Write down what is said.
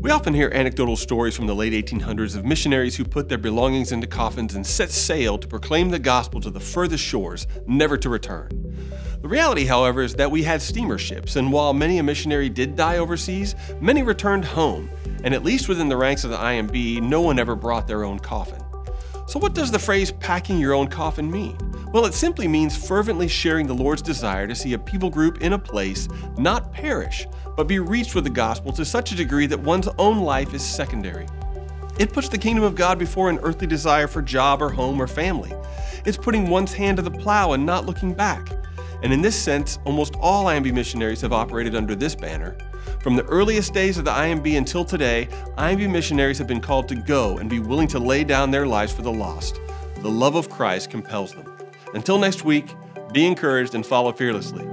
We often hear anecdotal stories from the late 1800s of missionaries who put their belongings into coffins and set sail to proclaim the gospel to the furthest shores, never to return. The reality, however, is that we had steamer ships, and while many a missionary did die overseas, many returned home, and at least within the ranks of the IMB, no one ever brought their own coffin. So, what does the phrase packing your own coffin mean? Well, it simply means fervently sharing the Lord's desire to see a people group in a place not perish, but be reached with the gospel to such a degree that one's own life is secondary. It puts the kingdom of God before an earthly desire for job or home or family. It's putting one's hand to the plow and not looking back. And in this sense, almost all IMB missionaries have operated under this banner. From the earliest days of the IMB until today, IMB missionaries have been called to go and be willing to lay down their lives for the lost. The love of Christ compels them. Until next week, be encouraged and follow fearlessly.